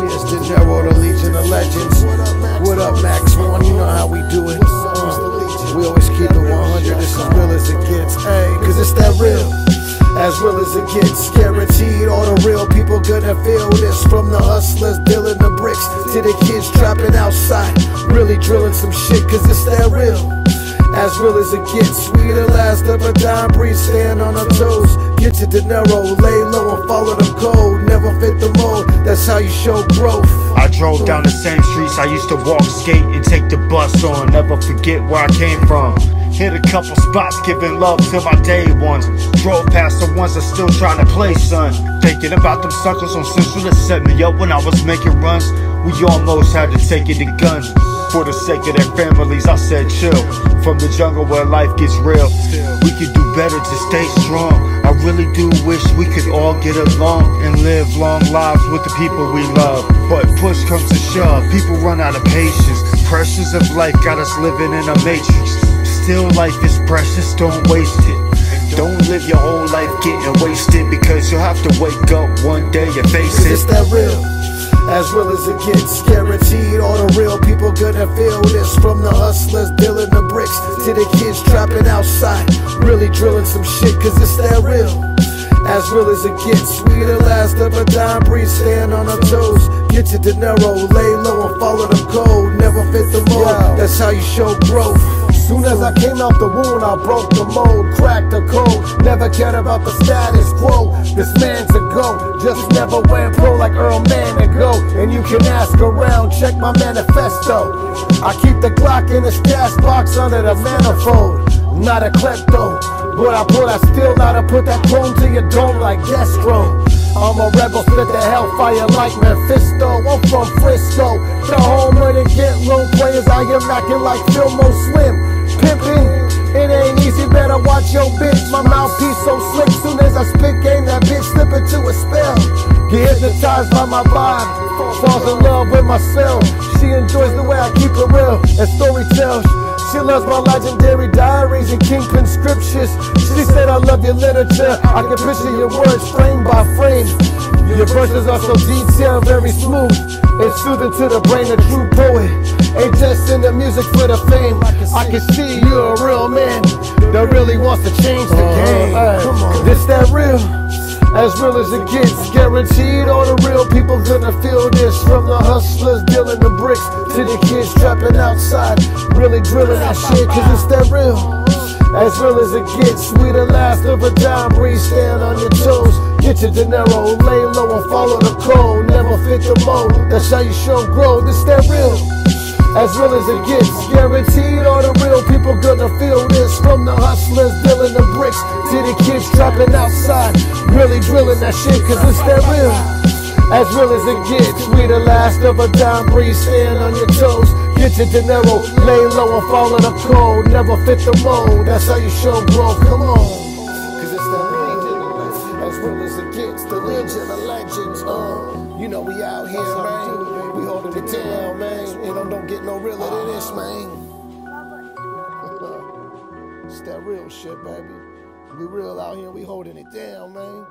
To Nero, the Legion of Legends. What up, Max One? You know how we do it. Uh, we always keep it 100. It's as real as it gets. Hey, cause it's that real. As real as it gets, guaranteed all the real people gonna feel this. From the hustlers dealing the bricks to the kids trapping outside, really drilling some shit, cause it's that real. As real as it gets, we the last of a dime breed, stand on our toes. Get your dinero, lay low and follow the code. How you show growth. I drove down the same streets I used to walk, skate, and take the bus on. Never forget where I came from. Hit a couple spots, giving love to my day ones. Drove past the ones that still trying to play, son. Thinking about them suckers on Central that set me up when I was making runs. We almost had to take it to guns. For the sake of their families, I said chill. From the jungle where life gets real, we could do better to stay strong. I really do wish we could all get along and live long lives with the people we love. But push comes to shove, people run out of patience. Pressures of life got us living in a matrix. Still, life is precious, don't waste it. Don't live your whole life getting wasted because you'll have to wake up one day and face it. it's that real. As real as it gets, guaranteed all the real people gonna feel this. From the hustlers dealing the bricks to the kids trapping outside, drilling some shit, cause it's that real. As real as it gets, we the last of a dime breed, stand on our toes. Get your dinero, lay low and follow the code. Never fit the mold, that's how you show growth. Soon as I came out the wound, I broke the mold, cracked the code. Never cared about the status quo. This man's a go, just never went pro like Earl Manigault. And you can ask around, check my manifesto. I keep the Glock in the stash box under the manifold. Not a klepto, but I put I still gotta put that chrome to your dome like Destro. I'm a rebel, spit the hellfire like Mephisto. I'm from Frisco, the home where they get low players. I am acting like Fillmore Slim pimpin'. It ain't easy, better watch your bitch. My mouthpiece so slick, Get hypnotized by my vibe, falls in love with myself. She enjoys the way I keep it real and story tells. She loves my legendary diaries and kingpin scriptures. She said, I love your literature. I can picture your words frame by frame. Your verses are so detailed, very smooth. It's soothing to the brain, a true poet. Ain't just in the music for the fame. I can see you're a real man that really wants to change the oh, game. This that real, as real as it gets. Guaranteed all the real people gonna feel this. From the hustlers dealing the bricks to the kids trapping outside. Really drilling that shit, cause it's that real. As real as it gets, we the last of a dime breed. Stand on your toes, get your dinero, lay low and follow the code. Never fit the mold, that's how you show growth. This that real. As real as it gets, guaranteed all the real people gonna feel this. From the hustlers dealing the bricks to the kids trapping outside, really drilling that shit, cause it's that real. As real as it gets, we the last of a dime breed. Stand on your toes, get your dinero, lay low and follow the code. Never fit the mold, that's how you show growth. Come on. Cause it's that real. As real as it gets, the legend of legends. Uh, you know we out here, man. We holding it down, man. You don't, don't get no realer than this, man. That real shit, baby. We real out here, we holding it down, man.